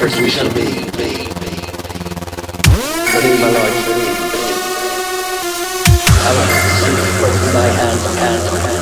shepherds we shall be, Believe, my believe. Power, swiftly work with thy hand, hand, hand.